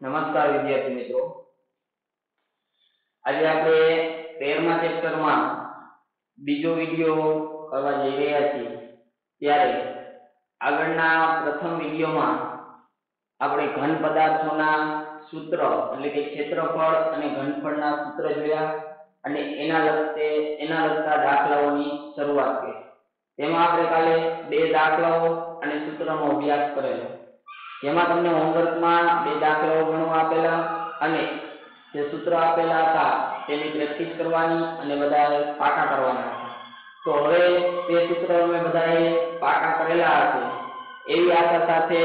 નમસ્કાર વિદ્યાર્થી મિત્રો. આજે આપણે તેરમા ચેપ્ટરમાં બીજો વીડિયો કરવા જઈ રહ્યા છીએ. ત્યારે આગળના પ્રથમ વિડીયોમાં આપણે ઘન પદાર્થોના સૂત્ર એટલે કે ક્ષેત્રફળ અને ઘનફળના સૂત્ર જોયા અને એના લગતે એના લગતા દાખલાઓની શરૂઆત કરી. તેમાં આપણે કાલે બે દાખલાઓ અને સૂત્રનો અભ્યાસ કરેલો. જેમાં તમને હોમવર્કમાં બે દાખલાઓ ગણવા આપેલા અને જે સૂત્ર આપેલા હતા, તેની પ્રેક્ટિસ કરવાની અને બધા પાકા કરવાના તો હવે તે સૂત્ર અમે બધાએ પાકા કરેલા હશે. એવી આશા સાથે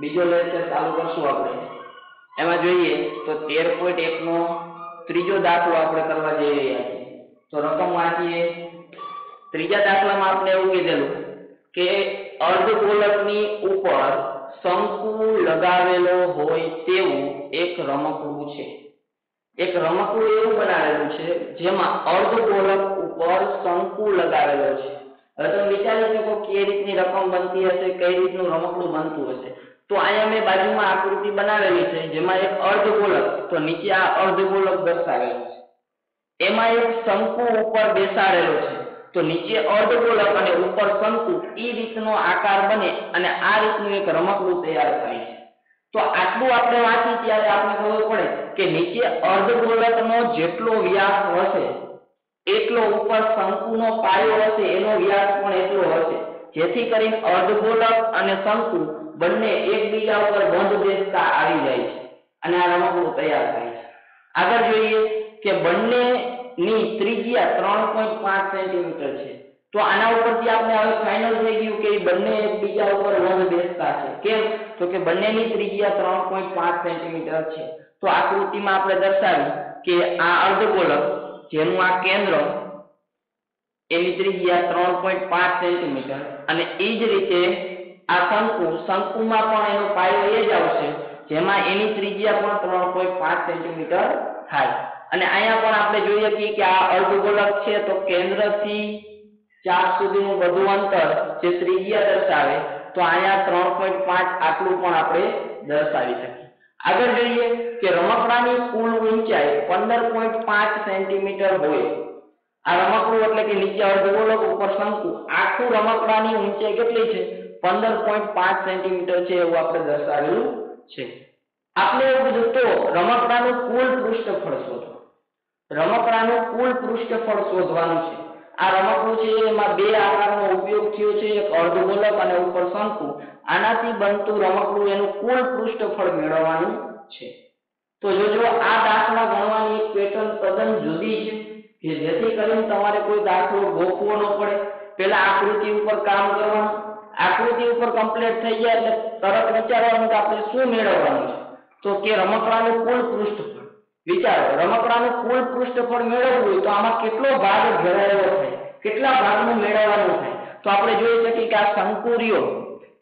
બીજો લેક્ચર ચાલુ કરશું આપણે. એમાં જોઈએ તો તેર પોઈન્ટ એકનો ત્રીજો દાખલો આપણે કરવા જઈ રહ્યા છીએ. તો રકમ વાંચીએ. ત્રીજા દાખલામાં આપણે એવું કીધેલું કે અર્ધગોલકની ઉપર શંકુ લગાવેલો હોય તેવું એક રમકડું છે. એક રમકડું એવું બનાવેલું છે, જેમાં અર્ધગોળક ઉપર શંકુ લગાવેલો છે. હવે તમે વિચારી શકો કે રીતની રકમ બનતી હશે, કઈ રીતનું રમકડું બનતું હશે. તો અહીંયા મેં બાજુમાં આકૃતિ બનાવેલી છે, જેમાં એક અર્ધગોળક તો નીચે આ અર્ધગોળક દર્શાવેલું છે. એમાં એક શંકુ ઉપર બેસાડેલો છે. તો નીચે અર્ધગોલક અને ઉપર શંકુ એ રીતનો આકાર બને અને આ રીતનું એક રમકડું તૈયાર થાય છે. તો આટલું આપણે વાંચી ત્યારે આપણે ખબર પડે કે નીચે અર્ધગોલકનો જેટલો વ્યાસ હશે, એટલો ઉપર શંકુનો પાયો હશે, એનો વ્યાસ પણ એટલો હશે. જેથી કરીને અર્ધગોલક અને શંકુ બંને એકબીજા ઉપર બંધ બેસતા આવી જાય છે અને આ રમકડું તૈયાર થાય છે. આગળ જોઈએ કે બંને ની ત્રિજ્યા ત્રણ પોઈન્ટ પાંચ સેન્ટીમીટર છે. તો આના ઉપરથી આપણે હવે ફાઇનલ થઈ ગયું કે બંને એકબીજા ઉપર લંબ બેસતા છે. કેમ? તો કે બંનેની ત્રિજ્યા ત્રણ પોઈન્ટ પાંચ સેન્ટીમીટર છે. તો આકૃતિમાં આપણે દર્શાવ્યું કે આ અર્ધગોળક જેનું આ કેન્દ્ર, એની ત્રિજ્યા ત્રણ પોઈન્ટ પાંચ સેન્ટીમીટર અને એ જ રીતે આ શંકુ, શંકુમાં પણ એનો પાયો એ જ આવશે, જેમાં એની ત્રિજ્યા પણ ત્રણ પોઈન્ટ પાંચ સેન્ટીમીટર થાય. અને અહીંયા પણ આપણે જોઈએ છીએ કે આ અર્ધગોળક છે તો કેન્દ્રથી ચાર સુધીનું બધું અંતર જે ત્રિજ્યા દર્શાવે, તો અહીંયા ત્રણ પોઈન્ટ પાંચ આટલું પણ આપણે દર્શાવી શકીએ. આગળ જોઈએ કે રમકડાની કુલ ઊંચાઈ પંદર પોઈન્ટ પાંચ સેન્ટીમીટર હોય. આ રમકડું એટલે કે નીચે અર્ધગોળક ઉપર શંકુ, આખું રમકડાની ઊંચાઈ કેટલી છે? પંદર પોઈન્ટ પાંચ સેન્ટીમીટર છે એવું આપણે દર્શાવેલું છે. આપણે એવું કીધું તો રમકડાનું કુલ પૃષ્ઠફળ શોધો. રમકડાનું કુલ પૃષ્ઠફળ શોધવાનું છે. આ રમકડું છે, એમાં બે આકારનો ઉપયોગ થયો છે, એક અર્ધગોલક અને ઉપર શંકુ. આનાથી બનતું રમકડું એનું કુલ પૃષ્ઠફળ મેળવવાનું છે. તો જોજો, આ દાખલા ગણવાની એક પેટર્ન તદ્દન જુદી છે કે જેથી કરીને તમારે કોઈ દાખલો ગોખવો ન પડે. પેલા આકૃતિ ઉપર કામ કરવાનું. આકૃતિ ઉપર કમ્પ્લીટ થઈ જાય એટલે તરત વિચારવાનું કે આપણે શું મેળવવાનું છે. તો કે રમકડાનું કુલ પૃષ્ઠફળ. વિચારો. રમકડાનું કુલ પૃષ્ઠફળ મેળવવું તો આમાં કેટલો ભાગ ઘેરાયેલો થાય કેટલા ભાગનું મેળવવાનું છે? તો આપણે જોઈ શકીએ કે આ શંકુરીઓ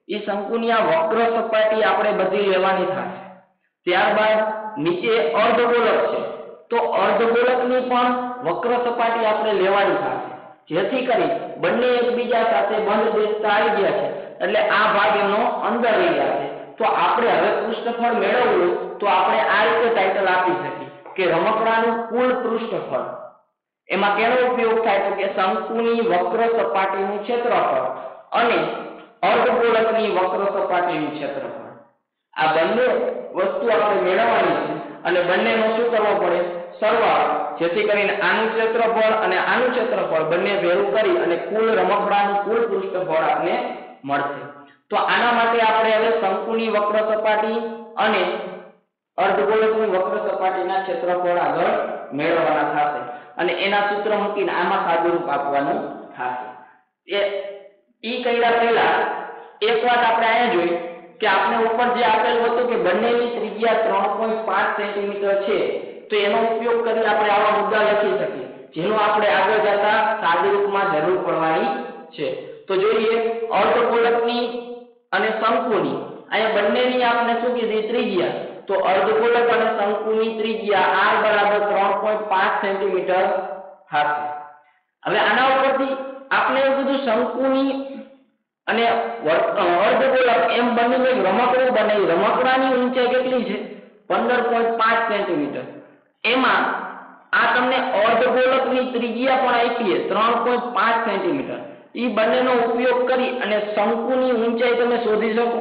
એ શંકુની વક્ર સપાટી આપણે બધી લેવાની થાય ત્યારબાદ નીચે અર્ધગોલક છે. તો અર્ધગોલકની પણ વક્ર સપાટી આપણે લેવાની થશે. જેથી કરી બંને એકબીજા સાથે બંધ બેસતા આવી ગયા છે. એટલે આ ભાગ એનો અંદર રહી ગયા છે. તો આપણે હવે પૃષ્ઠફળ મેળવવું તો આપણે આ રીતે ટાઇટલ આપી શકીએ. કે રમકડાનું કુલ પૃષ્ઠફળ. એમાં કેનો ઉપયોગ થાય તો કે શંકુની વક્ર સપાટીનું ક્ષેત્રફળ અને અર્ધગોળકની વક્ર સપાટીનું ક્ષેત્રફળ. આ બંને વસ્તુ આપણે મેળવવાની છે અને બંનેનો શું કરવો પડે? સરવાળો. જેથી કરીને આનું ક્ષેત્રફળ અને આનું ક્ષેત્રફળ બંને ભેગું કરી અને કુલ રમકડાનું કુલ પૃષ્ઠફળ આપણને મળશે. તો આના માટે આપણે હવે શંકુની વક્ર સપાટી અને અર્ધગોળકની વક્ર સપાટીના ક્ષેત્રફળ આગળ મેળવવાના થશે. અને એના સૂત્ર મૂકીને આમાં સાદુરૂપ આપવાનું થશે. એ, ઈ કર્યા પહેલા એક વાત આપણે અહીંયા જોઈ કે આપણે ઉપર જે આપેલું હતું કે બંનેની ત્રિજ્યા ત્રણ પોઈન્ટ પાંચ સેન્ટીમીટર છે, તો એનો ઉપયોગ કરી આપણે આવા મુદ્દા લખી શકીએ, જેનો આપણે આગળ જતા સાદુરૂપમાં જરૂર પડવાની છે. તો જોઈએ, અર્ધગોળકની અને શંકુની અહીંયા બંનેની આપણે શું કીધી? ત્રિજ્યા. તો અર્ધગોળક અને શંકુની ત્રિજ્યા r બરાબર 3.5 સેન્ટીમીટર થશે હવે આના ઉપરથી આપણે એવું શંકુની અને અર્ધગોળક એમ બંને એક રમકડું બનાવી રમકડાની ઊંચાઈ કેટલી છે? પંદર પોઈન્ટ પાંચ સેન્ટીમીટર એમાં આ તમને અર્ધગોળકની ત્રિજ્યા પણ આપી છે ત્રણ પોઈન્ટ પાંચ સેન્ટીમીટર એ બંનેનો ઉપયોગ કરી અને શંકુની ઊંચાઈ તમે શોધી શકો.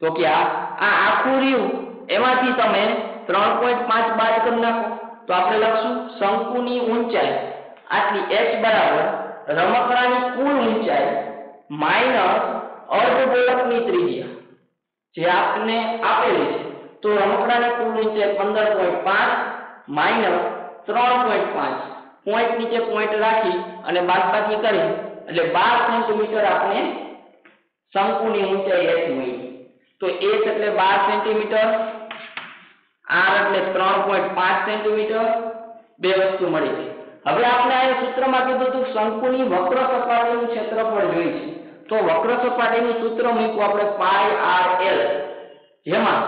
તો કે આ આખું રહ્યું એમાંથી તમે ત્રણ પોઈન્ટ પાંચ બાદ કરી નાખો. તો આપણે લખશું શંકુની ઊંચાઈ. આટલી h બરાબર રમકડાની કુલ ઊંચાઈ માઇનસ અર્ધગોળકની ત્રિજ્યા. જે આપને આપેલી છે. તો રમકડાની કુલ ઊંચાઈ પંદર પોઈન્ટ પાંચ માઇનસ ત્રણ પોઈન્ટ પાંચ. પોઈન્ટ નીચે પોઈન્ટ રાખી અને બાદબાકી કરી. એટલે બાર સેન્ટીમીટર આપણે શંકુની ઊંચાઈ h મળી. તો h એટલે બાર સેન્ટીમીટર r એટલે ત્રણ પોઈન્ટ પાંચ સેન્ટીમીટર બે વસ્તુ મળી છે. હવે આપણે આ સૂત્રમાં કીધું હતું શંકુની વક્ર સપાટીનું ક્ષેત્રફળ જોઈ છે. તો વક્ર સપાટીનું સૂત્ર મૂક્યું આપણે પાઈ આર એલ જેમાં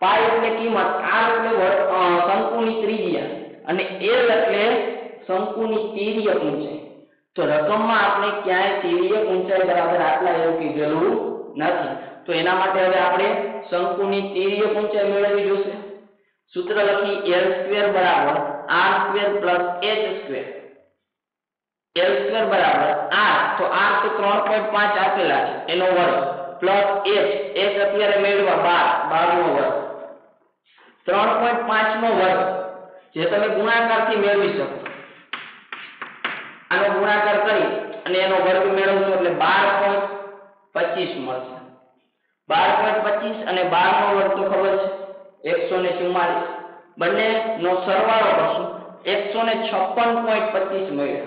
પાઈ એટલે કિંમત આર એટલે શંકુની ત્રિજ્યા. અને એલ એટલે શંકુની તિર્યક ઊંચાઈ. તો રકમમાં આપણે ક્યાંય તિર્યક ઊંચાઈ બરાબર આટલા એવું કીધેલું નથી. તો એના માટે હવે આપણે શંકુની તિર્યક ઊંચાઈ મેળવવી જોશે. સૂત્ર લખી એલ સ્ક્વેર બરાબર R square plus H square L square બરાબર આર તો r તો ત્રણ પોઈન્ટ પાંચ આપેલા છે. એનો વર્ગ પ્લસ h. એચ અત્યારે મેળવા બાર બાર નો વર્ગ. ત્રણ પોઈન્ટ પાંચ નો વર્ગ, જે તમે ગુણાકારથી મેળવી શકો. આનો ગુણાકાર કરી અને એનો વર્ગ મેળવશો એટલે બાર પોઈન્ટ પચીસ મળશે. બાર પોઈન્ટ પચીસ અને 12 નો વર્ગ તો ખબર છે? એકસો ને ચુમ્માલીસ બંને નો સરવાળો કરશું. એકસો ને છપ્પન પોઈન્ટ પચીસ મળ્યો.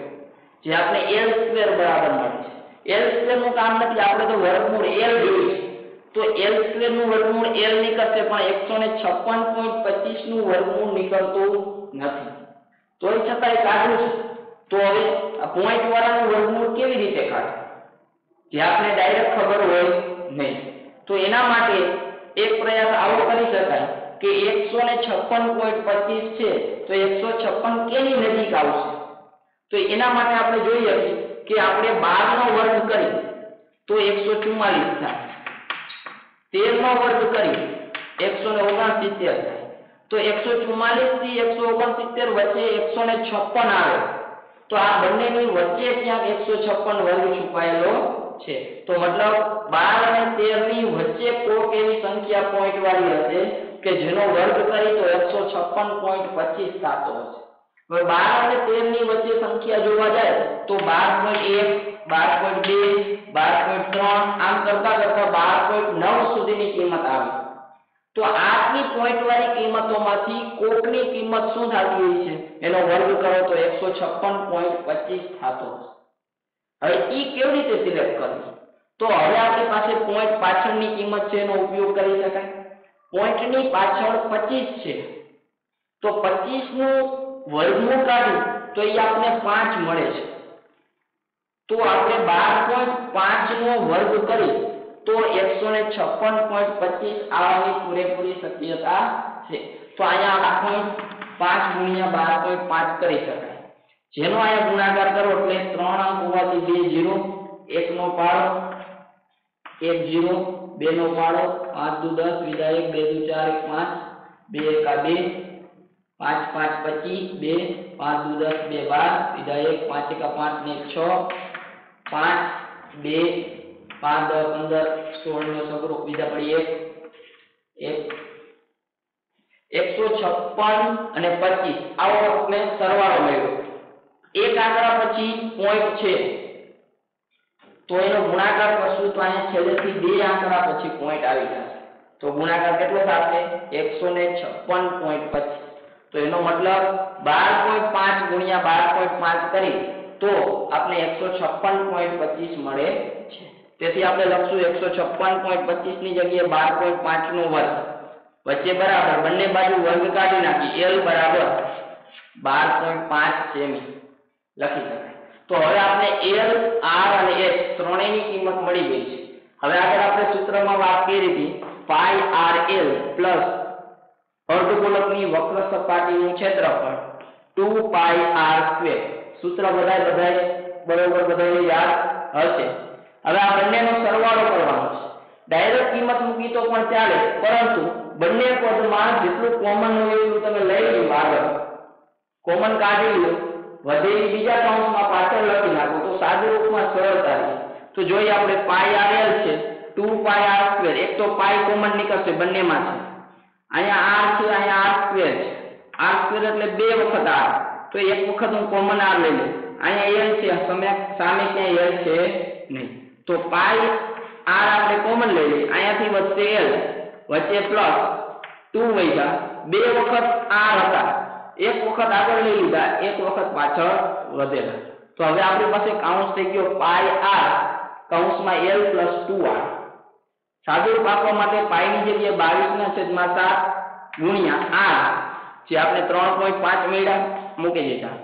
જે આપણે એલ સ્ક્વેર બરાબર મળે છે. એલ સ્ક્વેરનું કામ નથી, આપણે તો વર્ગમૂળ એલ જોયું છે. તો એલ સ્ક્વેરનું વર્ગમૂળ એલ નીકળશે, પણ એકસો ને છપ્પન પોઈન્ટ પચીસનું વર્ગમૂળ નીકળતું નથી. તોય છતાંય કાઢવું છે. તો હવે પોઈન્ટ વાળાનું વર્ગમૂળ કેવી રીતે કાઢવું? જે આપણે ડાયરેક્ટ ખબર હોય નહીં. તો એના માટે એક પ્રયાસ આવો કરી શકાય. કે એકસો ને છપ્પન પોઈન્ટ પચીસ છે, તો એકસો છપ્પન કેની નજીક આવશે? તો એના માટે આપણે જોઈએ કે આપણે બાર નો વર્ગ કરી, તો એકસો ચુમ્માલીસ થાય. તેર નો વર્ગ કરી, એકસો ને ઓગણસિત્તેર થાય. તો એકસો ચુમ્માલીસથી એકસો ઓગણસિત્તેર વચ્ચે એકસો ને છપ્પન આવે. તો આ બંનેની વચ્ચે ક્યાંક એકસો છપ્પન વર્ગ છુપાયેલો છે. તો મતલબ બાર અને તેરની વચ્ચે કોક એવી સંખ્યા પોઈન્ટ વાળી હશે કે જેનો વર્ગ કરી તો એકસો છપ્પન પોઈન્ટ પચીસ થતો હશે. હવે બાર અને તેરની વચ્ચે સંખ્યા જોવા જાય તો બાર પોઈન્ટ એક, બાર પોઈન્ટ બે, બાર પોઈન્ટ ત્રણ, આમ કરતા કરતા બાર પોઈન્ટ નવ સુધીની કિંમત આવે. તો આટલી પોઈન્ટ વાળી કિંમતોમાંથી કોકની કિંમત શું થતી હોય છે? એનો વર્ગ કરો તો એકસો છપ્પન પોઈન્ટ પચીસ થતો હવે ઈ કેવી રીતે સિલેક્ટ કરવી? તો હવે આપણી પાસે પોઈન્ટ પાછળની કિંમત છે, એનો ઉપયોગ કરી શકાય. પોઈન્ટની પાછળ પચીસ છે. તો પચીસનું વર્ગમૂળ કાઢ્યું તો એ આપણને પાંચ મળે છે. તો આપણે બાર પોઈન્ટ પાંચ નો વર્ગ કરી તો એકસો ને છપ્પન પોઈન્ટ પચીસ આવવાની પૂરેપૂરી શક્યતા છે. તો અહીંયા આ પોઈન્ટ પાંચ ગુણ્યા બાર પોઈન્ટ પાંચ કરી શકાય. જેનો અહીંયા ગુણાકાર કરો એટલે ત્રણ અંક હોવાથી બે જીરો એક નો પાડો, એક જીરો બે નો પાડો પાંચ દુ દસ એક, બે દુ ચાર, એક પાંચ, બે એકા બે, પાંચ પાંચ પચીસ, બે, પાંચ દુ દસ, બે બાર એક, પાંચ એકા પાંચ, ને છ, પાંચ, બે, પાંચ, દસ, પંદર સોળ નો સગરો બીજા પડી એક એક, એકસો છપ્પન અને પચીસ. આવો મેં સરવાળો મેળવ્યો. એક આંકડા પછી પોઈન્ટ છે. તો એનો ગુણાકાર કરશું તો અહીંયા છેલ્લેથી બે આંકડા પછી પોઈન્ટ આવી જશે. તો ગુણાકાર કેટલો થશે? એકસો ને છપ્પન પોઈન્ટ પચીસ. તો એનો મતલબ બાર પોઈન્ટ પાંચ ગુણ્યા બાર પોઈન્ટ પાંચ કરી તો આપણે એકસો છપ્પન પોઈન્ટ પચીસ મળે છે. તેથી આપણે લખશું એકસો છપ્પન પોઈન્ટ પચીસની જગ્યાએ બાર પોઈન્ટ પાંચ નો વર્ગ. વચ્ચે બરાબર બંને બાજુ વર્ગ કાઢી નાખી. એલ બરાબર બાર પોઈન્ટ પાંચ સેમી. લખી શકાય. તો હવે આપણે એલ આર અને એચ ત્રણેયની કિંમત મળી ગઈ છે. હવે આગળ આપણે સૂત્રમાં વાત કરી હતી પાઈ આર એલ પ્લસ અર્ધગોલકની વક્ર સપાટીનું ક્ષેત્રફળ ટુ પાઈ આર સ્ક્વેર સૂત્ર બધાય બધાય બરોબર બધાને યાદ હશે. હવે આ બંનેનો સરવાળો કરવાનો છે. ડાયરેક્ટ કિંમત મૂકી તો પણ ચાલે, પરંતુ બંને પદમાં જેટલું કોમન હોય એટલું તમે લઈ લો આગળ. કોમન કાઢી લો વધેલી બીજા કાઉન્ટમાં પાછળ લખી નાખો. તો સાદું રૂપમાં સરળતા રહે તો જોઈએ આપણે પાઈ આર છે. ટુ પાઈ આર સ્ક્વેર એક તો પાઈ કોમન નીકળશે બંનેમાં છે. અહીંયા આર છે, અહીંયા આર સ્ક્વેર છે. આર સ્ક્વેર એટલે બે વખત આર તો એક વખત હું કોમન આર લઈ લઉં. અહીંયા એલ છે સામે સામે ક્યાંય એલ છે નહીં. તો પાઈ આર આપણે કોમન લઈ લઈએ. અહીંયાથી વચ્ચે એલ વચ્ચે પ્લસ ટુ વૈધા બે વખત આર હતા. એક વખત આગળ લઈ લીધા, એક વખત પાછળ વધેલા. તો હવે આપણી પાસે કાઉન્સ થઈ ગયો પાઈ આર કૌંસમાં એલ પ્લસ ટુ આર સાદુરૂપ આપવા માટે પાઈની જગ્યાએ બાવીસ ના છેદમાં સાત ગુણ્યા આર જે આપણે ત્રણ પોઈન્ટ પાંચ મેળ્યા, મૂકી દીધા.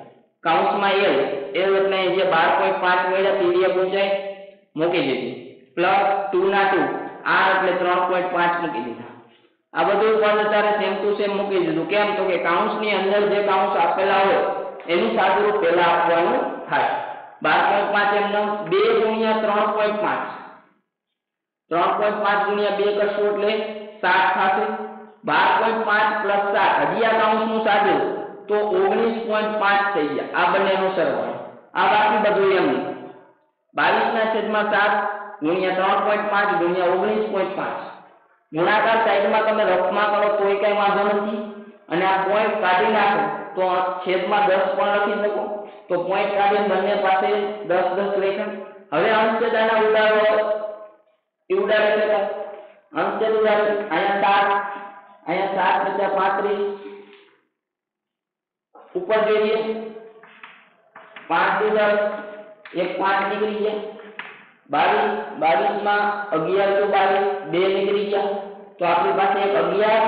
કૌંસમાં એલ એલ એટલે જે બાર પોઈન્ટ પાંચ મેળ્યા પીડીએફ ઊંચાઈ મૂકી દીધી. પ્લસ ટુ ના ટુ આર એટલે ત્રણ પોઈન્ટ પાંચ મૂકી દીધા. આ બધું પદ અત્યારે સેમ ટુ સેમ મૂકી દીધું. કેમ? તો કે કાઉન્સની અંદર જે કાઉન્સ આપેલા હોય, એનું સાદુરૂપ પહેલા આપવાનું થાય. બાર પોઈન્ટ પાંચ એમનો બે ગુણ્યા ત્રણ પોઈન્ટ પાંચ. ત્રણ પોઈન્ટ પાંચ ગુણ્યા બે કરશો એટલે સાત થશે. બાર પોઈન્ટ પાંચ પ્લસ સાત. હજી આ કાઉન્સનું સાદું. તો ઓગણીસ પોઈન્ટ પાંચ થઈ ગયા. આ બંનેનો સરવાળો. આ બાકી બધું એમ. બાવીસ ના છેદમાં સાત ગુણ્યા ત્રણ પોઈન્ટ પાંચ ગુણ્યા ઓગણીસ પોઈન્ટ પાંચ. ગુણાકાર સાઈડમાં તમે રફમાં કરો તોય કઈ વાંધો નથી. અને આ પોઈન્ટ કાઢી નાખો તો છેદમાં દસ પણ લખી શકો. તો પોઈન્ટ કાઢીને બંને પાસે દસ દસ લેખન. હવે અંશછેદ આના ઉડાડો એ ઉડાવે છે અંશછેદ ઉડાડે અહીંયા સાત. અહીંયા સાત પચાસ પાંત્રીસ. ઉપર જોઈએ. પાંચ દસ એક પાંચ નીકળી ગયા બાવીસ બાવીસમાં અગિયાર તો બાવીસ બે નીકળી ગયા. તો આપણી પાસે અગિયાર,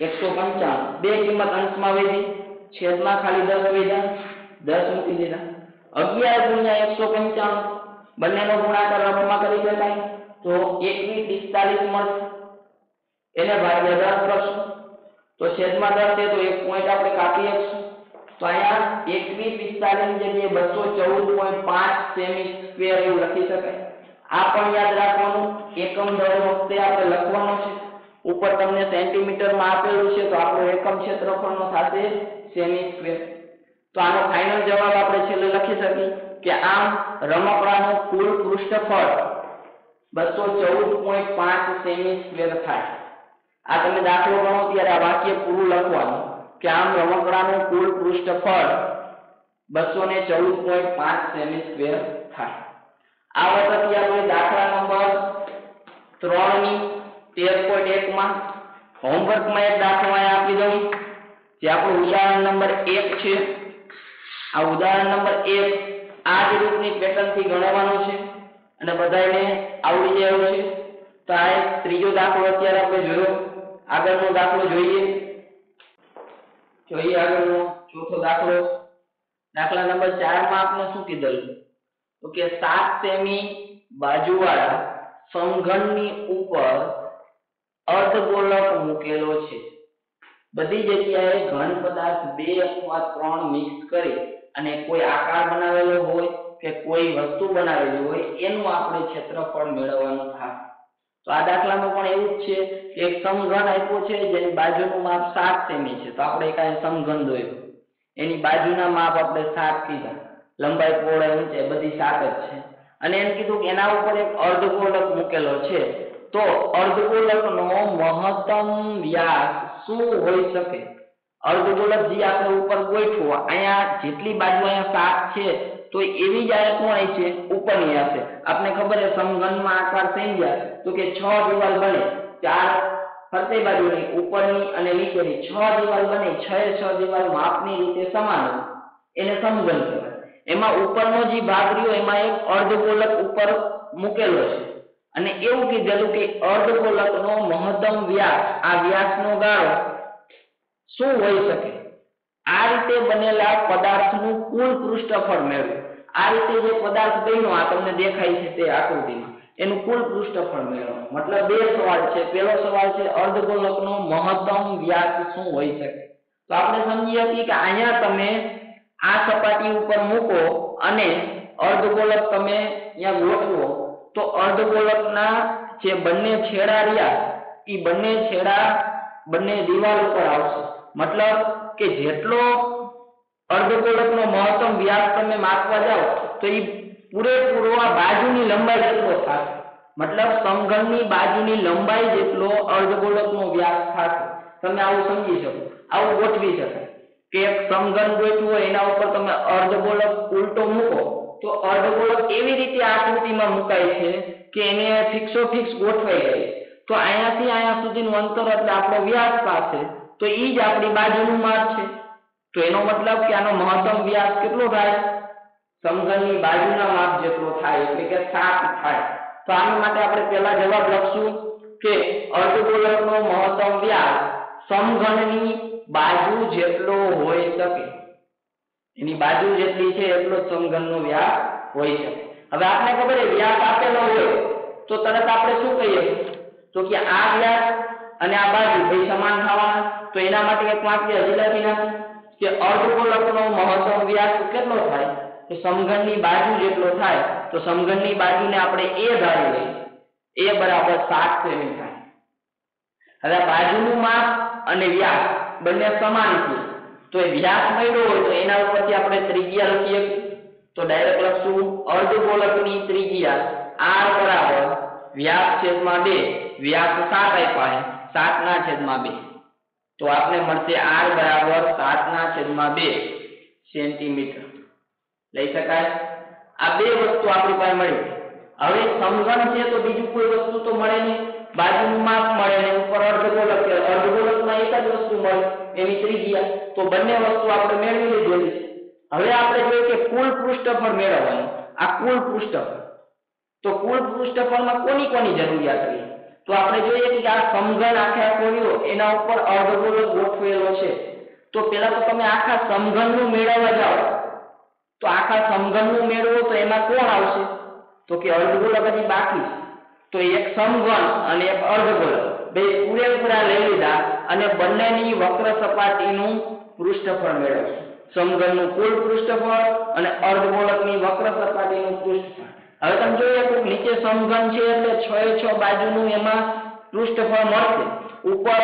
એકસો પંચાવન બે કિંમત અંશમાં વેધી છેદમાં ખાલી દસ વેધા દસ મૂકી દીધા. અગિયાર ગુણ્યા એકસો પંચાવન બંનેનો ગુણાકાર રકમમાં કરી શકાય. તો એકવી પિસ્તાલીસ મળશે. એને ભાગ્યા દસ કરશું. તો છેદમાં દસ છે તો એક પોઈન્ટ આપણે કાપી શકશું. તો અહીંયા એકવી પિસ્તાલીસ જગ્યાએ બસો ચૌદ પોઈન્ટ પાંચ સેમી સ્ક્વેર એવું લખી શકાય. આ પણ યાદ રાખવાનું. એકમ દર વખતે આપણે લખવાનું છે. ઉપર તમને સેન્ટીમીટરમાં આપેલું છે તો આપણો એકમ ક્ષેત્રફળનો થશે સેમી સ્ક્વેર તો આનો ફાઇનલ જવાબ આપણે છેલ્લે લખી શકીએ કે આમ રમકડાનું કુલ પૃષ્ઠફળ બસો ચૌદ પોઈન્ટ પાંચ સેમી સ્ક્વેર થાય. આ તમે દાખલો ગણો ત્યારે આ વાક્ય પૂરું લખવાનું. કે આમ રમકડાનું કુલ પૃષ્ઠફળ બસો ને ચૌદ પોઈન્ટ પાંચ સેમી સ્ક્વેર થાય. આ વખતે આપણે દાખલા નંબર ત્રણની તેર પોઈન્ટ એક માં હોમવર્કમાં એક દાખલો અહીંયા આપી દઉં. જે આપણું ઉદાહરણ નંબર એક છે. આ ઉદાહરણ નંબર એક આ જ રૂપની પેટર્નથી ગણવાનું છે. અને બધાને આવડી જાય છે. તો આ ત્રીજો દાખલો અત્યારે આપણે જોયો. આગળનો દાખલો જોઈએ. જોઈએ આગળનો ચોથો દાખલો, દાખલા નંબર 4 માં આપણે શું કીધેલું તો કે 7 સેમી બાજુવાળા સમઘનની ઉપર અર્ધગોલક મૂકેલો છે. બધી જગ્યાએ ઘન પદાર્થ બે અથવા ત્રણ મિક્સ કરી અને કોઈ આકાર બનાવેલો હોય કે કોઈ વસ્તુ બનાવેલી હોય, એનું આપણે ક્ષેત્રફળ મેળવવાનું થાય. તો આ દાખલામાં પણ એવું જ છે કે એક સમઘન આપ્યો છે જેની બાજુનું માપ સાત સેમી છે. તો આપણે કાંઈ સમઘન દોર્યો. એની બાજુના માપ આપણે સાત કીધા. લંબાઈ પહોળાઈ ઊંચાઈ બધી સાત જ છે. અને એમ કીધું કે એના ઉપર એક અર્ધગોળક મૂકેલો છે. તો અર્ધગોળકનો મહત્તમ વ્યાસ શું હોઈ શકે? અર્ધગોળક જે આપણે ઉપર ગોઠવો, અહીંયા જેટલી બાજુ અહીંયા સાત છે તો એવી જ્યારે કોણ છે, ઉપરની હશે આપણે ખબર છે, સમઘનમાં આકાર થઈ ગયા તો કે છ દિવાલ બને. ચાર ફરતે બાજુની, ઉપરની અને નીચેની. છ દિવાલ બને, છ એ છ દિવાલ માપની રીતે સમાન એને સમઘન કહેવાય. એમાં ઉપરનો જે ભાગ રહ્યો, એમાં એક અર્ધગોલક ઉપર મૂકેલો છે. અને એવું કીધેલું કે અર્ધગોલકનો મહત્તમ વ્યાસ, આ વ્યાસનો ગાળો શું હોઈ શકે? આ રીતે બનેલા પદાર્થનું કુલ પૃષ્ઠફળ મેળવો. આ રીતે જે પદાર્થ બન્યો, આ તમને દેખાય છે તે આકૃતિમાં. એનું કુલ પૃષ્ઠફળ મેળવો. મતલબ બે સવાલ છે. પહેલો સવાલ છે, અર્ધગોલકનો મહત્તમ વ્યાસ શું હોઈ શકે? તો આપણે સમજી છીએ કે અહીંયા તમે આ સપાટી ઉપર મૂકો અને અર્ધગોલક તમે અહીંયા ગોઠવો, તો અર્ધગોલકના જે બંને છેડા રહ્યા, એ બંને છેડા બંને દિવાલ ઉપર આવશે. મતલબ કે જેટલો અર્ધગોળકનો મહત્તમ વ્યાસ તમે માપવા જાઓ, તો એ પૂરેપૂરો આ બાજુની લંબાઈ જેટલો થશે. મતલબ સમઘનની બાજુની લંબાઈ જેટલો અર્ધગોળકનો વ્યાસ થશે. તમે આવું સમજી શકો. આવું ગોઠવી શકાય. કે એક સમઘન ગોઠવું હોય, એના ઉપર તમે અર્ધગોળક ઉલટો મૂકો, તો અર્ધગોળક એવી રીતે આકૃતિમાં મુકાય છે કે એને ફિક્સો ફિક્સ ગોઠવાઈ જાય તો અહીંયાથી અહીંયા સુધીનું અંતર એટલે આપણો વ્યાસ પાસે તો એ જ આપણી બાજુનું માપ છે. તો એનો મતલબ કે આનો મહત્તમ વ્યાસ કેટલો થાય? સમઘનની બાજુના માપ જેટલો થાય, એટલે કે સાત થાય. તો આના માટે આપણે પહેલા જવાબ લખશું કે અર્ધગોળકનો મહત્તમ વ્યાસ સમઘનની બાજુ જેટલો હોઈ શકે. એની બાજુ જેટલી છે એટલો સમઘનનો વ્યાસ હોઈ શકે. હવે આપણે ખબર વ્યાસ આપેલો હોય તો તરત આપણે શું કહીએ? તો કે આ વ્યાસ અને આ બાજુ બે સમાન થવાના. તો એના માટે એક વાક્ય હજી લખી નાખું કે અર્ધગોળકનો મહત્તમ વ્યાસ કેટલો થાય? તો સમઘનની બાજુ જેટલો થાય, તો સમઘનની બાજુને આપણે એ ધારી લઈએ. એ બરાબર સાત સેમી થાય. હવે બાજુનું માપ અને વ્યાસ બંને સમાન છે. તો એ વ્યાસ મળ્યો હોય તો એના ઉપરથી આપણે ત્રિજ્યા લખીએ તો ડાયરેક્ટ લખશું અર્ધગોળકની ત્રિજ્યા. r બરાબર વ્યાસ છેદમાં બે. વ્યાસ સાત આપ્યા સાત ના છેદમાં બે. તો આપણે મળશે આર બરાબર સાત ના છેદમાં બે સેન્ટીમીટર. લઈ શકાય? આ બે વસ્તુ આપણી પાસે મળી. હવે સમઘન છે તો બીજું કોઈ વસ્તુ તો મળે નહીં. બાજુનું માપ મળે ને ઉપર અર્ધગોળક છે. અર્ધગોળકમાં એક જ વસ્તુ મળે. એની ત્રિજ્યા. તો બંને વસ્તુ આપણે મેળવી લીધેલી છે. હવે આપણે જોઈએ કે કુલ પૃષ્ઠફળ મેળવવાનું. આ કુલ પૃષ્ઠફળ. તો કુલ પૃષ્ઠફળમાં કોની કોની જરૂરિયાત રહી? તો આપણે જોઈએ કે આ સમઘન આખે આખો રહ્યો એના ઉપર અર્ધગોળક ગોઠવેલો છે. તો પેલા તો તમે આખા સમઘનનું મેળવવા જાઓ. તો આખા સમઘનનું મેળવો તો એમાં કોણ આવશે? તો કે અર્ધગોળક હજી બાકી તો એક સમઘન અને એક અર્ધગોળક બે પૂરેપૂરા લઈ લીધા અને બંનેની વક્ર સપાટીનું પૃષ્ઠફળ મેળવશું. સમઘનનું કુલ પૃષ્ઠફળ અને અર્ધગોળકની વક્ર સપાટીનું પૃષ્ઠફળ. હવે તમે જોઈએ કે નીચે સમઘન છે એટલે છ એ છ બાજુનું એમાં પૃષ્ઠફળ મળશે. ઉપર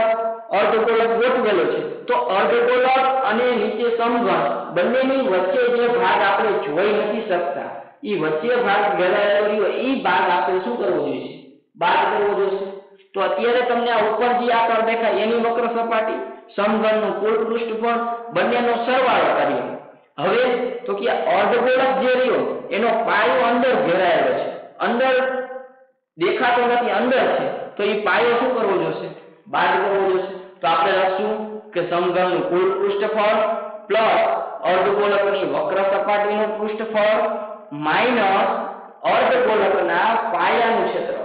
અર્ધગોળક ગોઠવેલો છે. તો અર્ધગોળક અને નીચે સમઘન બંનેની વચ્ચે જે ભાગ આપણે જોઈ નથી શકતા. એ વચ્ચે ભાગ ઘેરાયેલો રહ્યો એ ભાગ આપણે શું કરવો જોઈએ બાદ કરવો જોઈએ તો અત્યારે તમને આ ઉપર જે આકાર દેખાય, એની વક્ર સપાટી, સમઘનનું કુલ પૃષ્ઠફળ, બંનેનો સરવાળો કરીએ. હવે તો કે અર્ધગોળક જે રહ્યો, એનો પાયો અંદર ઘેરાયેલો છે. અંદર દેખાતો નથી, અંદર છે. તો એ પાયો શું કરવો જોશે? બાદ કરવો જોશે. તો આપણે લખશું કે સમઘનનું કુલ પૃષ્ઠફળ પ્લસ અર્ધગોળકની વક્ર સપાટીનું પૃષ્ઠફળ માઇનસ અર્ધગોળકના પાયાનું ક્ષેત્ર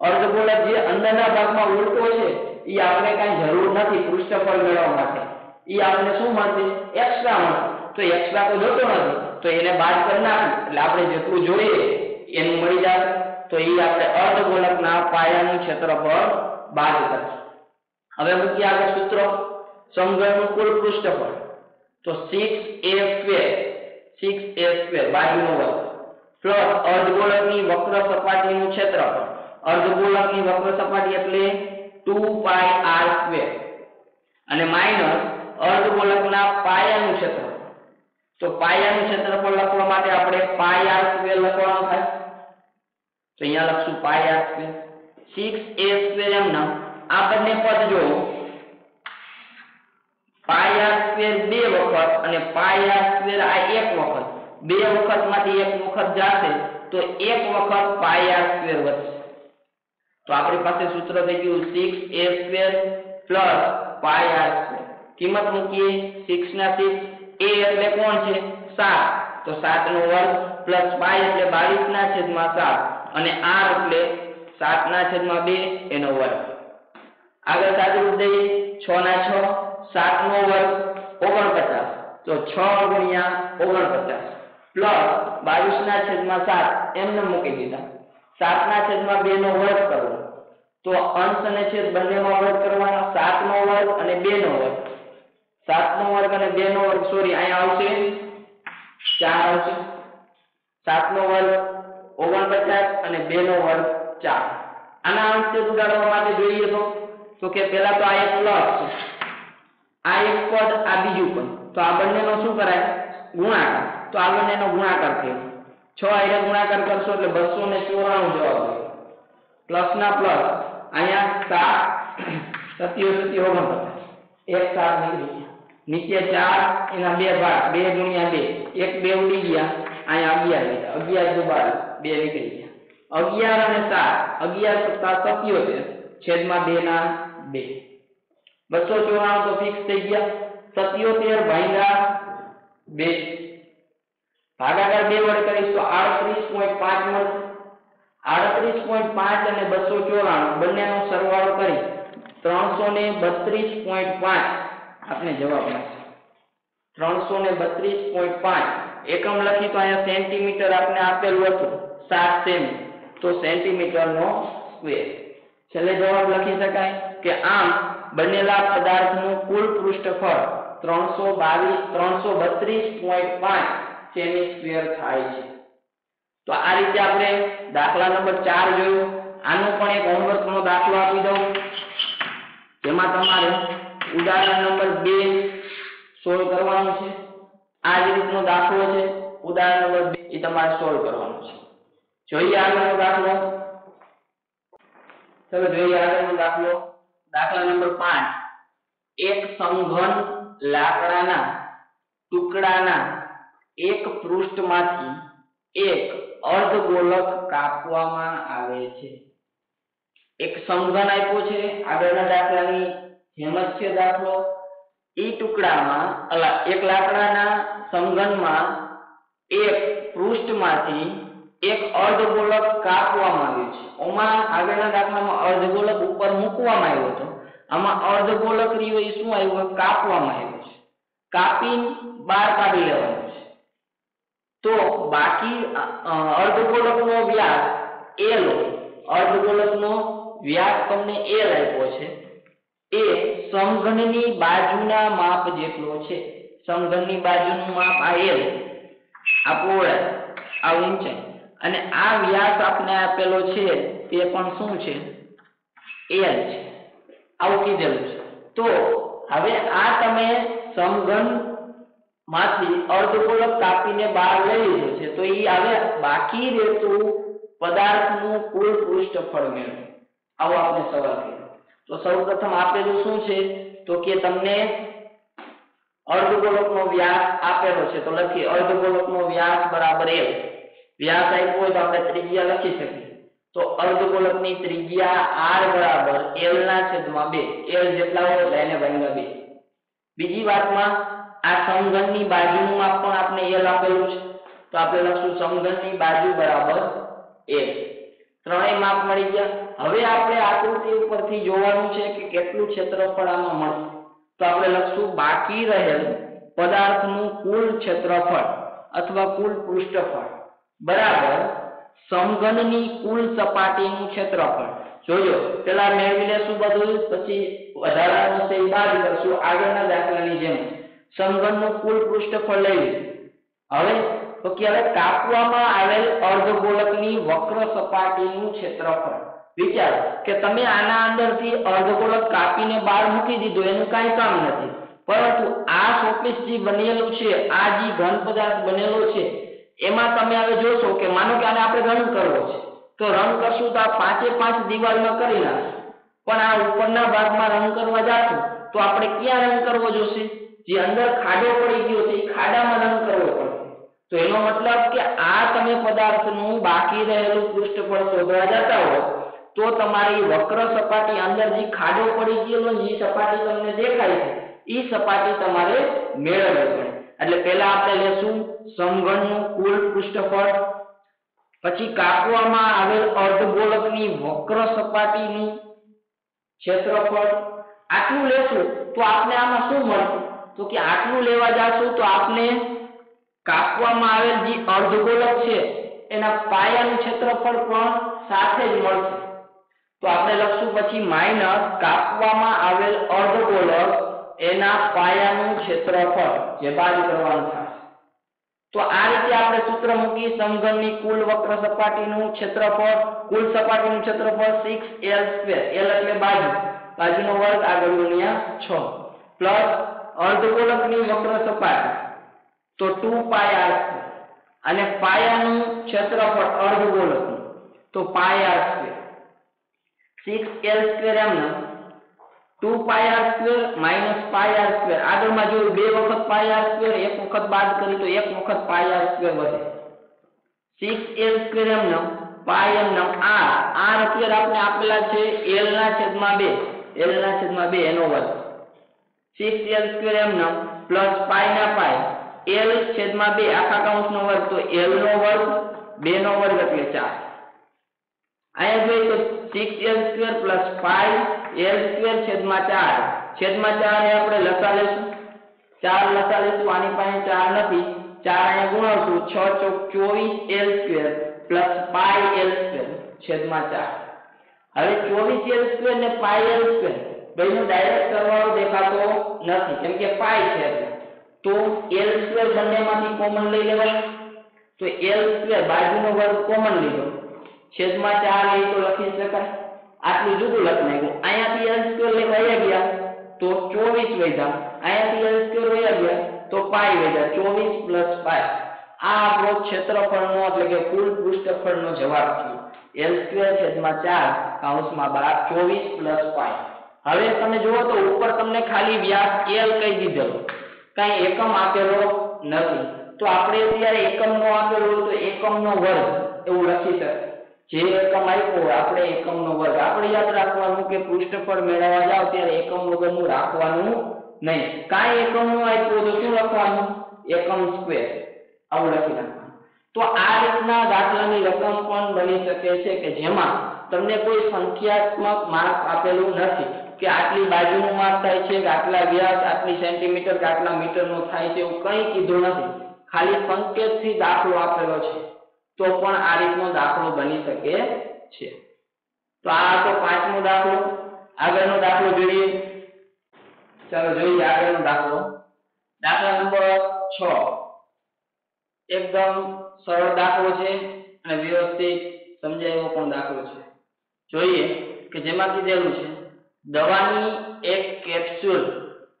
અર્ધગોળક જે અંદરના ભાગમાં ઉલટો છે એ આપણે કાંઈ જરૂર નથી પૃષ્ઠફળ મેળવવા માટે. એ આપણને શું મળશે એક્સ્ટ્રા મળશે તો એક્સ્ટ્રા તો જોતો નથી. તો એને બાદ કરી એટલે આપણે જેટલું જોઈએ, એનું મળી જાય. તો એ આપણે અર્ધગોળકના પાયાનું ક્ષેત્રફળ બાદ કરશું. હવે મૂકીએ આગળ સૂત્ર. સમઘનનું કુલ પૃષ્ઠફળ. તો six A square six A square બાજુનો વર્ગ. પ્લસ અર્ધગોળકની વક્ર સપાટીનું ક્ષેત્રફળ. અર્ધગોળકની વક્ર સપાટી એટલે ટુ પાય આર સ્ક્વેર અને માઇનસ અર્ધગોળકના પાયાનું ક્ષેત્રફળ. તો પાયાનું ક્ષેત્રફળ લખવા માટે આપણે પાય આર સ્ક્વેર લખવાનો થાય. તો અહીંયા લખશું pi R square. Six A square એમના આ બંને પદ જો પાય આર સ્ક્વેર બે વખત અને પાય આર સ્ક્વેર આ એક વખત. બે વખતમાંથી એક વખત જશે તો એક વખત પાય આર સ્ક્વેર વધશે. તો આપણી પાસે સૂત્ર થઈ ગયું six A square plus pi R square. કિંમત મૂકીએ. સિક્સ ના સિક્સ એ એટલે કોણ છે? સાત. તો સાત નો વર્ગ પ્લસ પાઈ એટલે બાવીસ ના છેદમાં સાત. અને આર એટલે સાત ના છેદમાં બે એનો વર્ગ. આગળ સાદું દઈએ. છ ના છ. સાત નો વર્ગ ઓગણપચાસ. તો છ ગુણ્યા ઓગણપચાસ. પ્લસ બાવીસ ના છેદમાં સાત. એમને મૂકી દીધા. સાત ના છેદમાં બે નો વર્ગ કરવો તો અંશ અને છેદ બંનેમાં વર્ગ કરવાનો સાત નો વર્ગ અને બે નો વર્ગ. સાત નો વર્ગ અને બે નો વર્ગ સોરી અહીંયા આવશે. ચાર આવશે. સાત નો વર્ગ ઓગણપચાસ અને બે નો વર્ગ ચાર. આના અંતે ઉડાડવા માટે જોઈએ તો તો કે પહેલા તો આ એક પ્લસ આ એક પદ, આ બીજું પદ. તો આ બંનેનો શું કરાય? ગુણાકાર. તો આ બંનેનો ગુણાકાર થયો. છ અહીંયા ગુણાકાર કરશો એટલે બસો ને ચોરાણું જવાબ પ્લસ ના પ્લસ અહીંયા સાત, સત્યો સત્યો, ઓગણપચાસ. એક સાત નીકળી નીચે ચાર, એના બે ભાગ, બે ગુણ્યા બે. એક બે ઉડી ગયા, અહીંયા અગિયાર અગિયાર દુ બાર બે નીકળી ગયા. અગિયાર અને સાત, અગિયાર સત્તા સત્યોતેર, છેદમાં બે ના બે. બસો ચોરાણું તો ફિક્સ થઈ ગયા. સત્યોતેર ભાગ્યા બે. ભાગાકાર બે વડે કરીશ તો આડત્રીસ પોઈન્ટ પાંચ મળશે. આડત્રીસ પોઈન્ટ પાંચ અને બસો ચોરાણું બંનેનો સરવાળો કરી ત્રણસો ને બત્રીસ પોઈન્ટ પાંચ. આપણે જવાબ મળશે. ત્રણસો ને બત્રીસ પોઈન્ટ પાંચ. એકમ લખી તો અહીંયા સેન્ટીમીટર આપણે આપેલું હતું, સાત સેમી. તો સેન્ટીમીટર નો સ્ક્વેર. છેલ્લે જવાબ લખી શકાય કે આમ બનેલા પદાર્થનું કુલ પૃષ્ઠફળ ત્રણસો બાવીસ ત્રણસો બત્રીસ પોઈન્ટ પાંચ સેમી સ્ક્વેર થાય છે. તો આ રીતે આપણે દાખલા નંબર ચાર જોયું. આનો પણ એક હોમવર્ક નો દાખલો આપી દઉં. જેમાં તમારે ઉદાહરણ નંબર 2 સોલ્વ કરવાનું છે. આ જ રીતનો દાખલો છે. ઉદાહરણ નંબર 2 એ તમારે સોલ્વ કરવાનો છે. જોઈએ આગળનો દાખલો. ચલો જોઈએ આગળનો દાખલો. દાખલા નંબર 5 એક સમઘન લાકડાના ટુકડાના એક પૃષ્ઠમાંથી એક અર્ધગોલક કાપવામાં આવે છે. એક સમઘન આપ્યો છે. આગળના દાખલાની જેમ છે દાખલો. ઈ ટુકડામાં, અલા, એક લાકડાના સમઘનમાં એક પૃષ્ઠમાંથી એક અર્ધગોળક કાપવામાં આવ્યું છે. ઓમાં આગળના દાખલામાં અર્ધગોળક ઉપર મૂકવામાં આવ્યો હતો. આમાં અર્ધગોળક રહ્યો એ શું આવ્યું? કાપવામાં આવ્યું છે. કાપીને બહાર કાઢી લેવાનું છે. તો બાકી અર્ધગોળકનો વ્યાસ એલ અર્ધગોળકનો વ્યાસ તમને એલ આપ્યો છે. એ સમઘનની બાજુના માપ જેટલો છે. સમઘનની બાજુનું માપ આ એલ આ પહોળાઈ, આ ઊંચાઈ. અને આ વ્યાસ આપને આપેલો છે તે પણ શું છે? એલ છે. આવું કીધેલું છે. તો હવે આ તમે સમઘનમાંથી અર્ધગોળક કાપીને બહાર લઈ લીધો છે. તો એ હવે બાકી રહેતું પદાર્થનું કુલ પૃષ્ઠફળ મેળવે. આવો આપણે સવાલ કર્યો તો સૌપ્રથમ આપેલું શું છે? તો કે તમને અર્ધગોળકનો વ્યાસ આપેલો છે. તો લખીએ અર્ધગોળકનો વ્યાસ બરાબર l. વ્યાસ આપ્યો હોય તો આપણે ત્રિજ્યા લખી શકીએ. તો અર્ધગોળકની ત્રિજ્યા r બરાબર l ના છેદમાં 2 l જેટલા હોય એટલે એને ભાગ્યા 2 બીજી વાતમાં આ સમઘનની માપ પણ આપણે l આપેલું છે. તો આપણે લખશું સમઘનની બાજુ બરાબર l. ત્રણેય માપ મળી ગયા. હવે આપણે આકૃતિ ઉપરથી જોવાનું છે કે કેટલું ક્ષેત્રફળ આમાં મળશે. તો આપણે લખશું, બાકી રહેલ પદાર્થનું કુલ ક્ષેત્રફળ અથવા કુલ પૃષ્ઠફળ. બરાબર? સમઘનની કુલ સપાટીનું ક્ષેત્રફળ. જોજો, પેલા મેળવી લેશું બધું, પછી વધારાનું તે બાદ કરશું આગળના દાખલાની જેમ. સમઘનનું કુલ પૃષ્ઠફળ લઈ હવે, તો કે હવે કાપવામાં આવેલ અર્ધગોળકની વક્ર સપાટીનું ક્ષેત્રફળ? વિચારો કે તમે આના અંદરથી અર્ધગોળક કાપીને બહાર મૂકી દીધો, એનું કાંઈ કામ નથી. પરંતુ આ શોપીસ જે બનેલું છે, આ જે ઘન પદાર્થ બનેલો છે, એમાં તમે હવે જોશો કે માનો કે આને આપણે રંગ કરવો છે. તો રંગ કરશું તો આ પાંચે પાંચ દિવાલમાં કરી નાખશું. પણ આ ઉપરના ભાગમાં રંગ કરવા જાશું, તો આપણે ક્યાં રંગ કરવો જોશે? જે અંદર ખાડો પડી ગયો છે, એ ખાડામાં રંગ કરવો પડશે. તો એનો મતલબ કે આ તમે પદાર્થનું બાકી રહેલું પૃષ્ઠફળ શોધવા જતા હો તો તમારી વક્ર સપાટી અંદર જે ખાડો પડી ગયેલો જે સપાટી તમને દેખાય છે. એ સપાટી તમારે મેળવવી પડે. એટલે પહેલા આપણે લેશું સમઘનનું કુલ પૃષ્ઠફળ. પછી કાપવામાં આવેલ અર્ધગોળકની વક્ર સપાટીનું ક્ષેત્રફળ. આટલું લેશું તો આપણે આમાં શું મળશે તો કે આટલું લેવા જાશું તો આપણે કાપવામાં આવેલ જે અર્ધગોળક છે, એના પાયાનું ક્ષેત્રફળ પણ સાથે જ મળશે. તો આપણે લખશું પછી માઇનસ કાપવામાં આવેલ અર્ધગોળક એના પાયાનું ક્ષેત્રફળ, જે બાદ કરવાનું થાય. તો આ રીતે આપણે સૂત્ર મૂકી સમઘનની કુલ વક્ર સપાટીનું ક્ષેત્રફળ, કુલ સપાટીનું ક્ષેત્રફળ 6l સ્ક્વેર l એટલે બાજુ. બાજુનો વર્ગ આગળ ગુણ્યા 6 પ્લસ અર્ધગોળકની વક્ર સપાટી. તો 2 પાય r અને પાયાનું ક્ષેત્રફળ અર્ધગોળકનું તો પાય r સ્ક્વેર 6l સ્ક્વેર એમનો 2 pi r square minus pi r square આગળમાં જોયું બે વખત પાય r સ્ક્વેર એક વખત બાદ કરી તો એક વખત પાય r સ્ક્વેર વધે. 6l સ્ક્વેર એમનો પાય એમનો r. r અત્યારે આપણે આપેલા છે l ના છેદમાં 2 l ના છેદમાં 2 એનો વર્ગ. 6l સ્ક્વેર એમનો પ્લસ પાય ના પાય l છેદમાં 2 આખા કૌંસનો વર્ગ. તો l નો વર્ગ 2 નો વર્ગ એટલે 4 અહીંયા જોઈએ તો six L square plus five L square છેદમાં ચાર. છેદમાં ચાર એ આપણે લસા લેશું ચાર લસા લેશું આની પાસે ચાર નથી. ચાર અહીંયા ગુણાવશું, છ ચોક ચોવીસ L square plus pi L square છેદમાં ચાર. હવે ચોવીસ એલ સ્ક્વેર ને પાય એલ સ્ક્વેર બેનો ડાયરેક્ટ સરવાળો દેખાતો નથી. કેમ કે પાય છે એટલે. તો એલ સ્ક્વેર બંનેમાંથી કોમન લઈ લેવાય. તો એલ સ્ક્વેર બાજુનો વર્ગ કોમન લીધો. છેદમાં ચાર એ તો લખી શકાય. આટલું જુદું લખી નાખ્યું. અહીંયાથી એલ સ્ક્વેર લઈ ગયા, તો ચોવીસ વધ્યા અહીંયાથી એલ સ્ક્વેર વયા ગયા, તો પાઈ વધ્યા ચોવીસ પ્લસ પાય આ આપણો ક્ષેત્રફળનો એટલે કે કુલ પૃષ્ઠફળનો જવાબ થયો. એલ સ્ક્વેર છેદમાં ચાર કૌંસમાં બાર, ચોવીસ પ્લસ પાય હવે તમે જુઓ તો ઉપર તમને ખાલી વ્યાસ એલ કહી દીધેલો. કઈ એકમ આપેલો નથી. તો આપણે અત્યારે એકમનો આપેલો તો એકમનો વર્ગ એવું લખી શકાય જે એકમ આપ્યો, આપણે એકમનો વર્ગ. આપણે યાદ રાખવાનું કે પૃષ્ઠફળ મેળવવા જાવ ત્યારે એકમ વગરનું રાખવાનું નહીં. કાંઈ એકમનું આપ્યું તો શું લખવાનું? એકમ સ્ક્વેર આવું લખી તો આ રીતના દાખલાની રકમ પણ બની શકે છે કે જેમાં તમને કોઈ સંખ્યાત્મક માર્ક આપેલું નથી કે આટલી બાજુનું માપ થાય છે આટલા વ્યાસ, આટલી સેન્ટીમીટર કે આટલા મીટરનો થાય છે એવું કંઈ કીધું નથી. ખાલી સંકેતથી દાખલો આપેલો છે. તો પણ આ રીતનો દાખલો બની શકે છે. તો આ તો પાંચમો દાખલો. આગળનો દાખલો જોઈએ. ચાલો જોઈએ આગળનો દાખલો. દાખલા નંબર છ. એકદમ સરળ દાખલો છે અને વ્યવસ્થિત સમજાય એવો પણ દાખલો છે. જોઈએ કે જેમાં કીધેલું છે, દવાની એક કેપ્સ્યુલ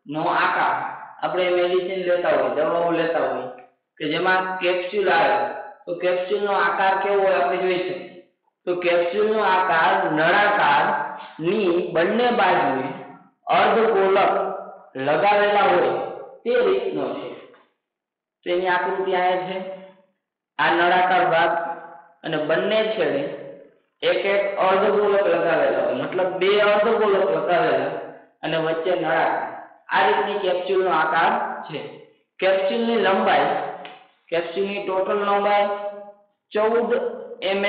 નો આકાર આપણે મેડિસિન લેતા હોય, દવાઓ લેતા હોય, કે જેમાં કેપ્સ્યુલ આવે તો કેપ્સ્યુલ નો આકાર કેવો હોય આપણે જોઈશું તો કેપ્સ્યુલ નો આકાર નળાકારની બંને બાજુએ અર્ધગોલક લગાવેલા હોય તે રીતનો છે. તો એની આકૃતિ આ છે. આ નળાકાર ભાગ અને બંને છેડે એક એક અર્ધગોલક લગાવેલા હોય. મતલબ બે અર્ધગોલક લગાવેલા અને વચ્ચે નળાકાર. આ રીતની કેપ્સ્યુલનો આકાર છે. કેપ્સ્યુલની લંબાઈ કેપ્સ્યુલની ટોટલ લંબાઈ ચૌદ એમ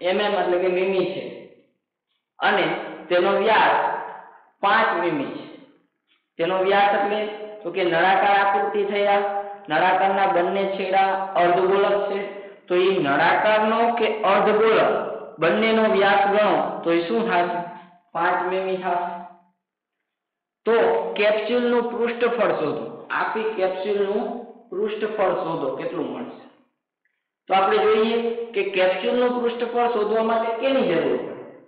એમએમ એટલે કે મીમી છે. અને તેનો વ્યાસ પાંચ મીમી છે. તેનો વ્યાસ એટલે તો કે નળાકાર આકૃતિ થયા, નળાકારના બંને છેડા અર્ધગોળક છે. તો એ નળાકારનો કે અર્ધગોળક બંનેનો વ્યાસ ગણો, તો એ શું થશે? પાંચ મીમી થશે. તો કેપ્સ્યુલનું પૃષ્ઠફળ શોધો. આખી કેપ્સ્યુલનું પૃષ્ઠફળ શોધો, કેટલું મળશે? તો આપણે જોઈએ કે કેપ્સ્યુલનું પૃષ્ઠફળ શોધવા માટે કેની જરૂર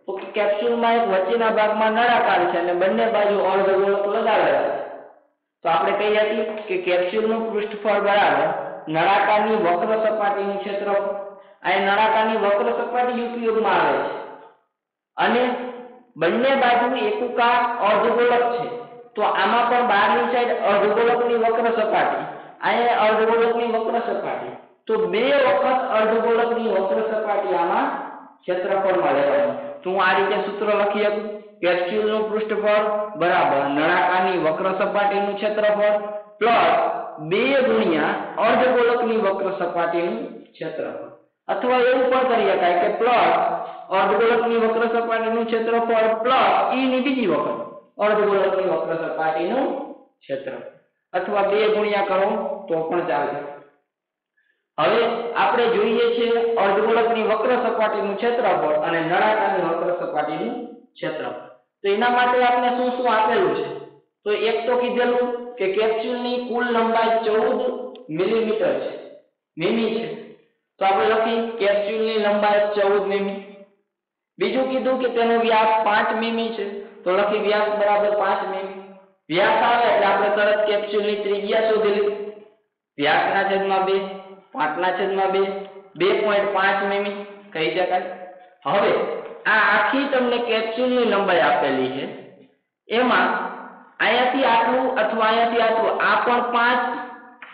તો કે કેપ્સ્યુલમાં એક વચ્ચેના ભાગમાં નળાકાર છે અને બંને બાજુ અર્ધગોળક લગાવેલા છે. તો આપણે કહી હતી કે કેપ્સ્યુલનું પૃષ્ઠફળ બરાબર નળાકારની વક્ર સપાટીનું ક્ષેત્રફળ આ નળાકારની વક્ર સપાટી ઉપયોગમાં આવે છે. અને બંને બાજુ એકુકા અર્ધગોળક છે. તો આમાં પણ બહારની સાઈડ અર્ધગોળકની વક્ર સપાટી. અહીંયા અર્ધગોળકની વક્ર સપાટી. તો બે વખત અર્ધગોળકની વક્ર સપાટી આમાં ક્ષેત્રફળમાં લેવાની તો હું આ રીતે સૂત્ર લખી શકું કેપ્સ્યુલનું પૃષ્ઠફળ બરાબર નળાકારની વક્ર સપાટીનું ક્ષેત્રફળ પ્લસ બે ગુણ્યા અર્ધગોળકની વક્ર સપાટીનું ક્ષેત્રફળ. અથવા એવું પણ કરી શકાય કે પ્લસ અર્ધગોળકની વક્ર સપાટીનું ક્ષેત્રફળ પ્લસ ઈ ની બીજી વખત અર્ધગોળકની વક્ર સપાટીનું ક્ષેત્રફળ. અથવા બે ગુણ્યા કરો તો પણ ચાલે હવે આપણે જોઈએ છે અર્ધગોળકની વક્ર સપાટીનું ક્ષેત્રફળ અને નળાકારની વક્ર સપાટીનું ક્ષેત્રફળ. તો એના માટે આપણે શું શું આપેલું છે? તો એક તો કીધેલું કે કેપ્સ્યુલની કુલ લંબાઈ ચૌદ મિલીમીટર છે, મીમી છે. તો આપણે લખી કેપ્સ્યુલની લંબાઈ ચૌદ મીમી. બીજું કીધું કે તેનો વ્યાસ પાંચ મીમી છે, તો લખી વ્યાસ બરાબર પાંચ મીમી. વ્યાસ આવે એટલે આપણે તરત કેપ્સ્યુલની ત્રિજ્યા શોધી લીધી વ્યાસના છેદમાં બે પાંચના છેદમાં બે બે પોઈન્ટ પાંચ મીમી, કહી શકાય. હવે આ આખી તમને કેપ્સ્યુલની લંબાઈ આપેલી છે. એમાં અહીંયાથી આટલું અથવા અહીંયાથી આટલું, આ પણ પાંચ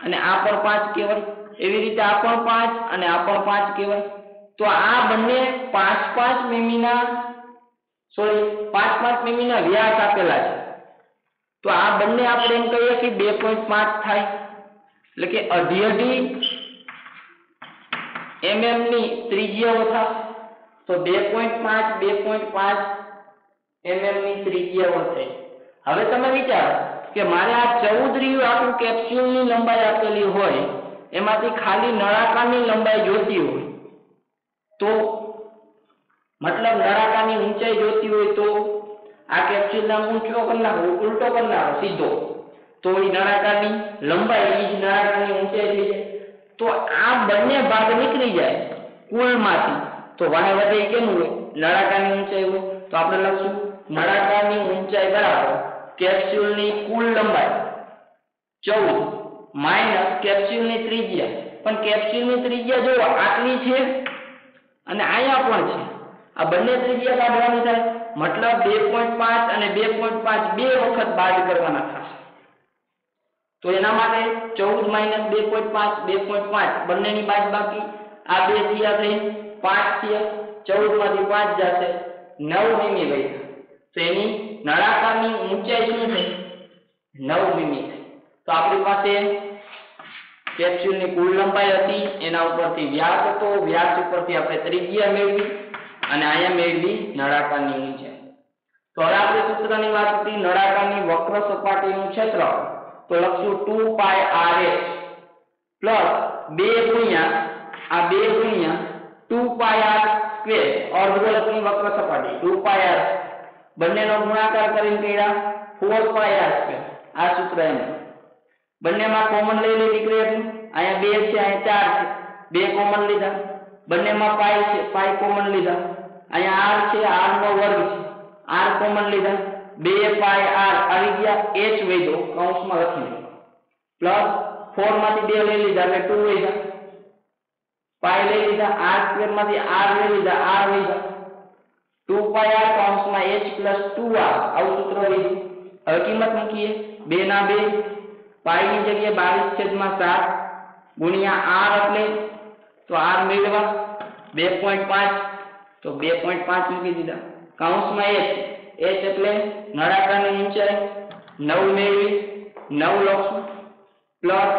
અને આ પણ પાંચ કહેવાય. એવી રીતે આ પણ પાંચ અને આ પણ પાંચ કહેવાય. તો આ બંને પાંચ પાંચ મીમીના સોરી પાંચ પાંચ મીમીના વ્યાસ આપેલા છે. તો આ બંને આપણે એમ કહીએ કે બે પોઈન્ટ પાંચ થાય. એટલે કે અઢી અઢી mm ની ત્રિજ્યા થાય તો બે પોઈન્ટ પાંચ, બે પોઈન્ટ પાંચ mm ની ત્રિજ્યા થઈ હવે તમે વિચારો કે મારે આ ચૌદ રહ્યું આખું કેપ્સ્યુલની લંબાઈ આપેલી હોય, એમાંથી ખાલી નળાકારની લંબાઈ જોતી હોય, તો મતલબ નળાકારની ઊંચાઈ જોતી હોય તો આ કેપ્સ્યુલના ઊંચો કરી નાખો, ઉલટો કરી સીધો. તો એ નળાકારની લંબાઈ એ જ નળાકારની ઊંચાઈ એટલી છે. તો આ બંને ભાગ નીકળી જાય કુલમાંથી તો વાહે વધે કેનું હોય? નળાકારની ઊંચાઈ હોય. તો આપણે લખશું નળાકારની ઊંચાઈ બરાબર કેપ્સ્યુલની કુલ લંબાઈ ચૌદ માઇનસ કેપ્સ્યુલની ત્રિજ્યા. પણ કેપ્સ્યુલની ત્રિજ્યા જો આટલી છે અને અહીંયા પણ છે. આ બંને ત્રિજ્યા કાઢવાની થાય. મતલબ બે પોઈન્ટ પાંચ અને બે પોઈન્ટ પાંચ બે વખત બાદ કરવાના થશે તો એના માટે ચૌદ માઇનસ બે પોઈન્ટ પાંચ, બે પોઈન્ટ પાંચ, બંનેની બાદ બાકી. આ બે થયા થઈ પાંચ થયા, ચૌદમાંથી પાંચ જશે, નવ મીમી ગઈ તો એની નળાકારની ઊંચાઈ શું થઈ નવ મીમી તો આપણી પાસે કેપ્સ્યુલની કુલ લંબાઈ હતી, એના ઉપરથી વ્યાસ હતો, વ્યાસ ઉપરથી આપણે ત્રિજ્યા મેળવી અને અહીંયા મેળવી નળાકારની ઊંચાઈ. તો હવે આપણે સૂત્રની વાત હતી નળાકારની વક્ર સપાટીનું ક્ષેત્ર. તો લખશું two pi R H plus બે ગુણ્યા, આ બે ગુણ્યા ટુ પાય આર સ્ક્વેર અર્ધગોળકની વક્ર સપાટી ટુ પાય આર બંનેનો ગુણાકાર કરીને કર્યા ફોર પાય આર સ્ક્વેર આ સૂત્ર એમ. બંનેમાં કોમન લઈ લઈ નીકળે એટલું અહીંયા બે છે, અહીંયા ચાર છે. બે કોમન લીધા. બંનેમાં પાય છે પાય કોમન લીધા. અહીંયા આર છે આર નો વર્ગ છે. આર કોમન લીધા. બે પાય આર આવી ગયા એચ વૈધો કૌંસમાં લખી પ્લસ ફોરમાંથી બે લઈ લીધા, એટલે ટુ વૈધા પાય લઈ લીધા, આર સ્ક્વેરમાંથી આર લઈ લીધા, આર વૈધા ટુ પાઈ આર કૌંસમાં એચ પ્લસ ટુ આર આવું સૂત્ર વૈધું હવે કિંમત મૂકીએ. બે ના બે પાઈની જગ્યાએ બાવીસ છેદમાં સાત, ગુણ્યા આર એટલે તો આર મેળવા બે પોઈન્ટ પાંચ, તો બે પોઈન્ટ પાંચ મૂકી દીધા. કૌંસમાં એચ એચ એટલે નળાકારની ઊંચાઈ નવ મેળવી, નવ લખશું પ્લસ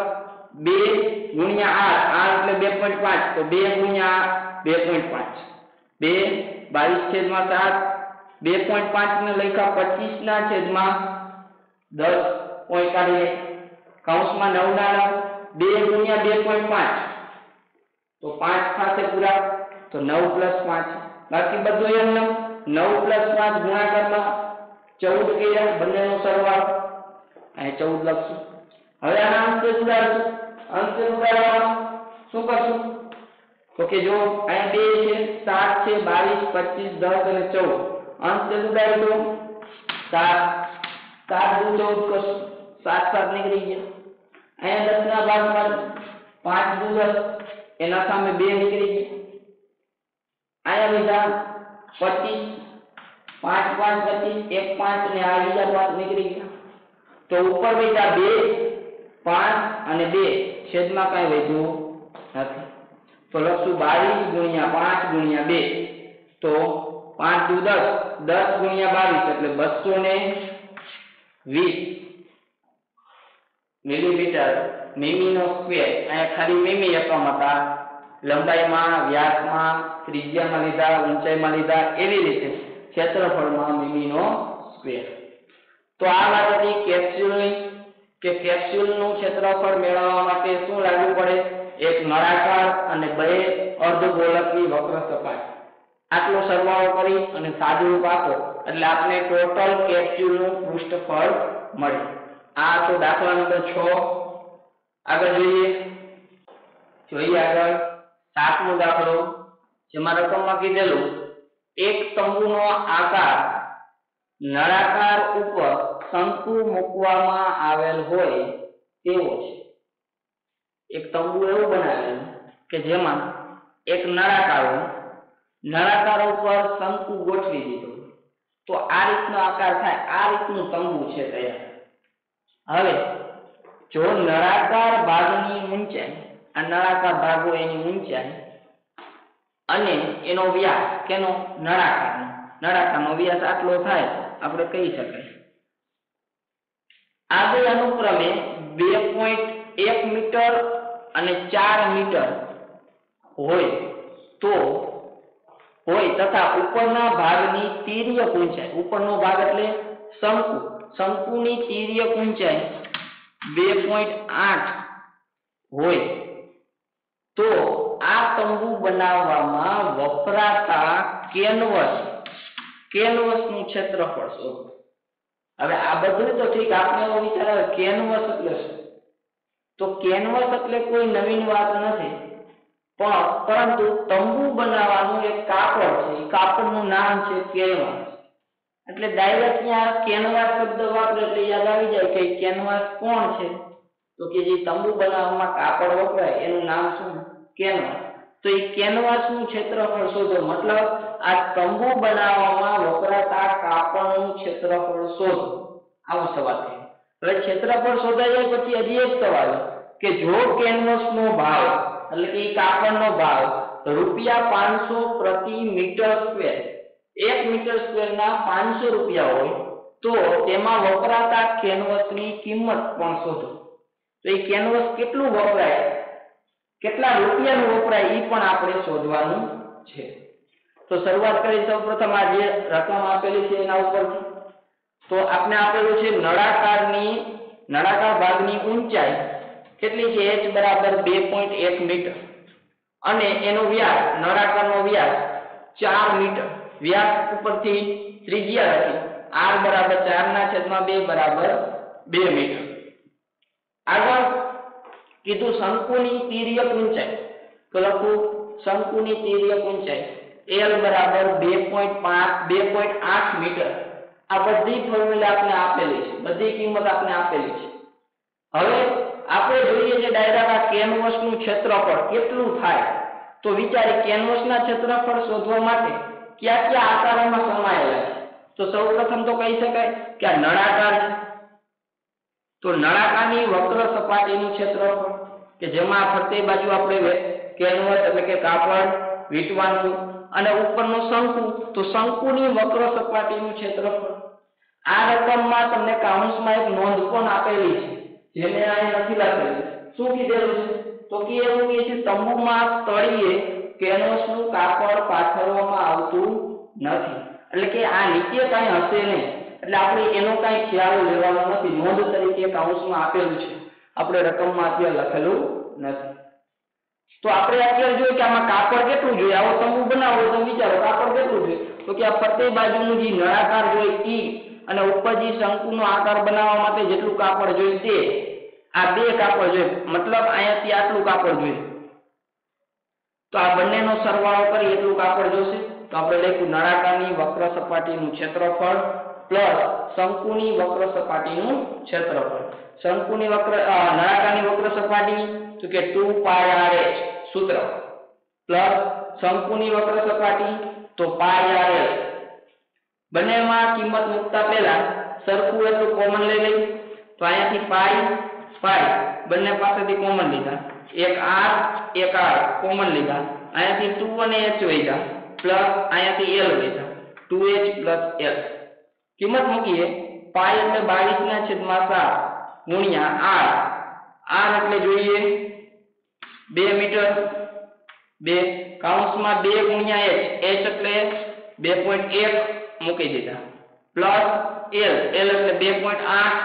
બે ગુણ્યા આર આર એટલે બે પોઈન્ટ પાંચ. તો બે ગુણ્યા બે પોઈન્ટ પાંચ. બે બાવીસ છેદમાં સાત, બે પોઈન્ટ પાંચ ને લખ્યા પચીસ ના છેદમાં દસ પોઈન્ટ કાઢીએ. કૌંસમાં નવ ના બે ગુણ્યા બે પોઈન્ટ પાંચ. તો પાંચ સાથે પૂરા. તો નવ પ્લસ પાંચ. બાકી બધું એમ નવ પ્લસ પાંચ ગુણાકારમાં ચૌદ કર્યા, બંનેનો સરવાળો અહીં ચૌદ લખશું હવે આના અંતે સુધારશું અંતે સુધારવામાં શું કરશું? તો કે જો અહીં બે છે, સાત છે, બાવીસ, પચીસ, દસ અને ચૌદ. અંતે સુધારી દો સાત. સાત દુ ચૌદ કરશું. સાત સાત નીકળી ગયા. અહીંયા દસ ના ભાગમાં પાંચ દુ દસ. એના સામે બે નીકળી ગયા. અહીંયા બીજા પચીસ, પાંચ પાંચ, પચીસ, એક, પાંચ ને આ તો ઉપર પાંચ અને બે. કઈ વધ્યું નથી. બાવીસ ગુણ્યા પાંચ ગુણ્યા બે. તો પાંચ દુ દસ. દસ ગુણ્યા બાવીસ એટલે બસો ને વીસ. મિલીમીટર મિમીનો સ્ક્વેર અહીંયા ખાલી મીમી એકમ હતા. લંબાઈમાં, વ્યાસમાં, ત્રિજ્યામાં લીધા, ઊંચાઈમાં લીધા, એવી રીતે ક્ષેત્રફળમાં મિલીનો સ્ક્વેર. તો આ વાત હતી કેપ્સ્યુલની, કે કેપ્સ્યુલનું ક્ષેત્રફળ મેળવવા માટે શું લાગુ પડે? એક નળાકાર અને બે અર્ધગોલકની વક્ર સપાટી. આટલો સરવાળો કરી અને સાદું પાકો એટલે આપણે ટોટલ કેપ્સ્યુલનું પૃષ્ઠફળ મળે. આ તો દાખલા નંબર છ. આગળ જોઈએ. જોઈએ આગળ. સાતમો દાખલો જેમાં રકમમાં કીધેલું એક તંબુનો આકાર નળાકાર ઉપર શંકુ મૂકવામાં આવેલ હોય તેવો છે. એક તંબુ એવું બનાવેલું કે જેમાં એક નળાકાર નળાકાર ઉપર શંકુ ગોઠવી દીધો. તો આ રીતનો આકાર થાય, આ રીતનું તંબુ છે તૈયાર. હવે જો નળાકાર ભાગની ઊંચાઈ આ નળાકાર ભાગો એની ઊંચાઈ અને એનો વ્યાસ કેનો? નળાકારનો. નળાકારનો વ્યાસ આટલો થાય આપણે કહી શકાય. આ અનુક્રમે બે પોઈન્ટ એક મીટર અને ચાર મીટર હોય તો હોય તથા ઉપરના ભાગની તીર્ય ઊંચાઈ, ઉપરનો ભાગ એટલે શંકુ. શંકુની તીર્ય ઊંચાઈ બે પોઈન્ટ આઠ હોય તો આ તંબુ બનાવવામાં વપરાતા કેનવસ. કેનવસનું ક્ષેત્રફળ શું હવે આ બધું તો ઠીક આપણે એવો વિચાર કેનવસ એટલે શું? તો કેનવસ એટલે કોઈ નવીન વાત નથી. પણ પરંતુ તંબુ બનાવવાનું એક કાપડ છે, એ કાપડનું નામ છે કેનવાસ. એટલે ડાયરેક્ટ ત્યાં કેનવાસ શબ્દ વાપરે એટલે યાદ આવી જાય કે કેનવાસ કોણ છે? તો કે જે તંબુ બનાવવામાં કાપડ વપરાય, એનું નામ શું? કેનવાસ તો એ કેનવાસનું ક્ષેત્રફળ શોધો? મતલબ આ તંબુ બનાવવામાં વપરાતા કાપડનું ક્ષેત્રફળ શોધો. આવો સવાલ છે. હવે ક્ષેત્રફળ શોધાઈ જાય પછી હજી એક સવાલ કે જો કેનવાસ નો ભાવ, એટલે કે એ કાપડનો ભાવ, રૂપિયા પાંચસો પ્રતિ મીટર સ્ક્વેર, એક મીટર સ્ક્વેર ના પાંચસો રૂપિયા હોય, તો તેમાં વપરાતા કેનવસની કિંમત પણ શોધો. તો એ કેનવસ કેટલું વપરાય? કેટલા રૂપિયાનું વપરાય એ પણ આપણે શોધવાનું છે. તો શરૂઆત કરી સૌપ્રથમ આ જે રકમ આપેલી છે એના ઉપરથી. તો આપણે આપેલું છે નળાકારની, નળાકાર ભાગની ઊંચાઈ કેટલી છે? h બરાબર બે પોઈન્ટ એક મીટર. અને એનો વ્યાસ, નળાકારનો વ્યાસ ચાર મીટર. વ્યાસ ઉપરથી ત્રિજ્યા હતી. r બરાબર ચાર ના છેદમાં બે બરાબર બે મીટર. આગળ કીધું શંકુની તિર્યક ઊંચાઈ તો લખું, શંકુની તિર્યક ઊંચાઈ l બરાબર બે પોઈન્ટ પાંચ, બે પોઈન્ટ આઠ મીટર. આ બધી ફોર્મ્યુલા આપણે આપેલી છે. બધી કિંમત આપણે આપેલી છે. હવે આપણે જોઈએ છે ડાયરાના કેનવસ ક્ષેત્રફળ કેટલું થાય, તો વિચારી કેનવસના ક્ષેત્રફળ શોધવા માટે કયા કયા આકારોમાં સમાયેલા છે. તો સૌપ્રથમ તો કહી શકાય કે આ નળાકાર છે. તો નળાકારની વક્ર સપાટીનું ક્ષેત્રફળ કે જેમાં ફરતે બાજુ આપણે કેનવસ એટલે કે કાપડ વીંટવાનું અને ઉપરનો શંકુ, તો શંકુની વક્ર સપાટીનું ક્ષેત્રફળ આ રકમમાં તમને કાઉન્સમાં એક નોંધ પણ આપેલી છે, જેને અહીં નથી લખેલી. શું કીધેલું છે? તો કે એવું કહે છે, તંબુમાં તળિયે કેનવસનું કાપડ પાથરવામાં આવતું નથી. એટલે કે આ નીચે કંઈ હશે નહીં. એટલે આપણે એનો કાંઈ ખ્યાલ લેવાનો નથી. નોંધ તરીકે કાઉન્સમાં આપેલું છે. આપણે રકમમાં અત્યારે લખેલું નથી. તો આપણે અત્યારે જોઈએ કે આમાં કાપડ કેટલું જોઈએ? આવો તંબુ બનાવો, તો વિચારો, કાપડ કેટલું જોઈએ? તો કે આ ફરતે બાજુનું જે નળાકાર જોઈએ ઈ અને ઉપર જે શંકુનો આકાર બનાવવા માટે જેટલું કાપડ જોઈએ તે, આ બે કાપડ જોઈએ. મતલબ અહીંયાથી આટલું કાપડ જોઈએ. તો આ બંનેનો સરવાળો કરી એટલું કાપડ જોશે. તો આપણે લખ્યું નળાકારની વક્ર સપાટીનું ક્ષેત્રફળ પ્લસ શંકુની વક્ર સપાટીનું ક્ષેત્રફળ શંકુની વક્ર નળાકારની વક્ર સપાટી તો કે 2 પાય r h સૂત્ર પ્લસ શંકુની વક્ર સપાટી તો પાય r h બંનેમાં કિંમત મૂકતા પહેલા સરખું એટલું કોમન લઈ લઈ તો અહીંયાથી પાઈ પાઈ બંને પાસેથી કોમન લીધા એક r એક r કોમન લીધા અહીંયાથી 2 અને h વધ્યા પ્લસ અહીંયાથી l વધ્યા 2h l કિંમત મૂકીએ પાઈ એટલે 22 ના છેદમાં 7 ગુણ્યા r r એટલે જોઈએ 2 મીટર 2 કૌંસમાં 2 ગુણ્યા h h એટલે 2.1 મૂકી દીધા. પ્લસ l l એટલે 2.8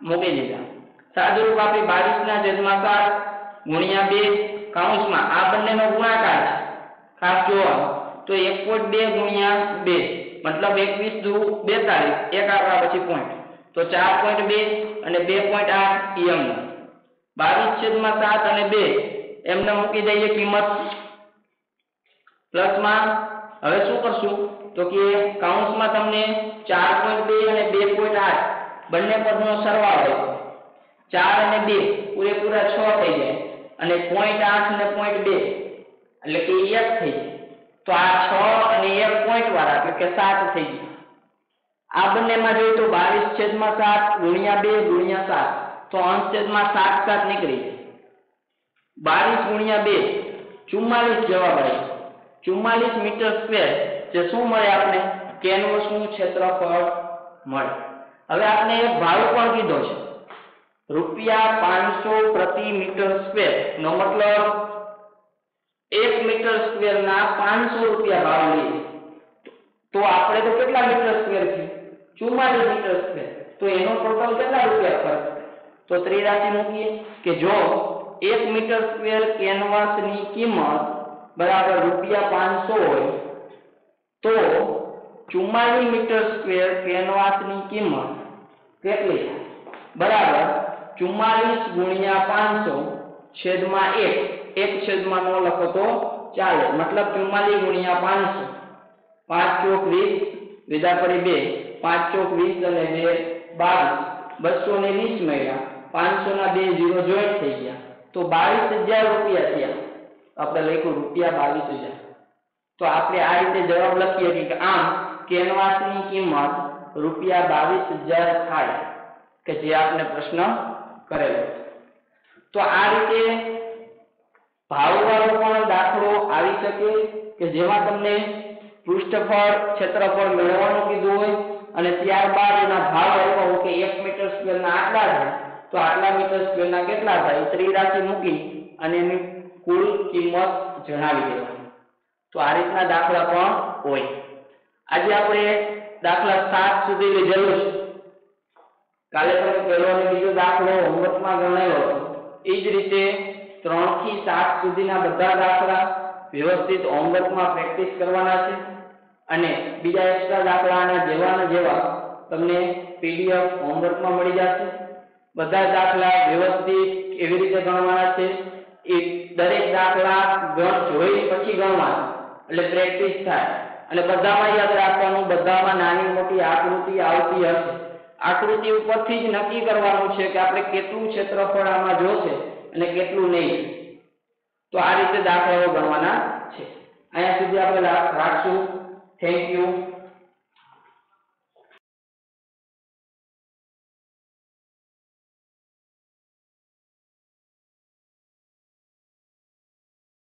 મૂકી દીધા. સાદુરૂપ આપી 22 ના છેદમાં 7 ગુણ્યા 2 કૌંસમાં આ બંનેનો ગુણાકાર છે. ખાસ જોવાનું તો 1.2 ગુણ્યા 2 મતલબ 21 દુ 42 એક આંકડા પછી પોઈન્ટ તો 4.2 અને 2.8 એમ 22 છેદમાં 7 અને 2 એમને મૂકી દઈએ કિંમત. પ્લસમાં હવે શું કરશું? તો કે કાઉન્સમાં તમને ચાર પોઈન્ટ બે અને બે પોઈન્ટ આઠ બંને પદનો સરવાળો ચાર અને બે પૂરેપૂરા છ થઈ જાય. અને પોઈન્ટ આઠ અને પોઈન્ટ બે. એટલે કે એક થઈ તો આ છ અને એક પોઈન્ટ એટલે કે સાત થઈ ગયું. આ બંનેમાં જોઈએ તો બાવીસ છેદમાં સાત, ગુણ્યા બે, ગુણ્યા સાત. તો અંશ છેદમાં સાત સાત નીકળી જાય બાવીસ ગુણ્યા બે, ચુમ્માલીસ જવાબ આવે ચુમ્માલીસ મીટર સ્ક્વેર, જે શું મળે આપણે કેનવસનું ક્ષેત્રફળ મળે. હવે આપણે એક ભાવ પણ કીધો છે. રૂપિયા પાંચસો પ્રતિ મીટર સ્ક્વેર, નો મતલબ એક મીટર સ્ક્વેર ના પાંચસો રૂપિયા ભાવ લઈએ. તો આપણે તો કેટલા મીટર સ્ક્વેર છે? ચુમ્માલીસ મીટર સ્ક્વેર તો એનો ટોટલ કેટલા રૂપિયા ખર્ચ તો ત્રિરાશી મૂકીએ કે જો એક મીટર સ્ક્વેર કેનવાસની કિંમત બરાબર રૂપિયા પાંચસો હોય, તો ચુમ્માલીસ મીટર સ્ક્વેર કેનવાસની કિંમત કેટલી બરાબર ચુમ્માલીસ ગુણ્યા પાંચસો છેદમાં એક. એક છેદમાં નો લખો તો ચાલે. મતલબ ચુમ્માલીસ ગુણ્યા પાંચસો. પાંચ ચોક વીસ બે, પાંચ ચોક વીસ અને બે બાવીસ બસો ને વીસ મળ્યા. પાંચસો ના બે જીરો જોઈન્ટ થઈ ગયા. તો બાવીસ હજાર રૂપિયા થયા. આપણે રૂપિયા બાવીસ હજાર. આપણે આ રીતે જવાબ લખીએ કે આમ કેનવાસની કિંમત રૂપિયા બાવીસ હજાર થાય કે જે આપણે પ્રશ્ન કરેલો તો આ રીતે ભાવવાળો પણ દાખલો આવી શકે કે જેમાં તમને પૃષ્ઠફળ ક્ષેત્રફળ મેળવવાનું કીધું હોય અને ત્યારબાદ એના ભાવ આપ્યો હોય કે એક મીટર સ્ક્વેરના આટલા છે તો આટલા મીટર સ્ક્વેરના કેટલા થાય? ત્રિરાશી મૂકી અને એની કુલ કિંમત જણાવી દેવાની. તો આ રીતના દાખલા પણ હોય. આજે આપણે દાખલા સાત સુધી લીધેલું છે કાલે તમે પહેલો અને બીજો દાખલો હોમવર્કમાં ગણાયો હતો. એ જ રીતે ત્રણથી સાત સુધીના બધા દાખલા વ્યવસ્થિત હોમવર્કમાં પ્રેક્ટિસ કરવાના છે અને બીજા એક્સ્ટ્રા દાખલાના જેવાના જેવા તમને પીડીએફ હોમવર્કમાં મળી જશે. બધા દાખલા વ્યવસ્થિત એવી રીતે ગણવાના છે. એ દરેક દાખલા ગણ જોઈ પછી ગણવાના. એટલે પ્રેક્ટિસ થાય. અને બધામાં યાદ રાખવાનું, બધામાં નાની મોટી આકૃતિ આવતી હશે. આકૃતિ ઉપરથી જ નક્કી કરવાનું છે કે આપણે કેટલું ક્ષેત્રફળ આમાં જોશે અને કેટલું નહીં. તો આ રીતે દાખલાઓ ગણવાના છે. અહીંયા સુધી આપણે રાખશું. Thank you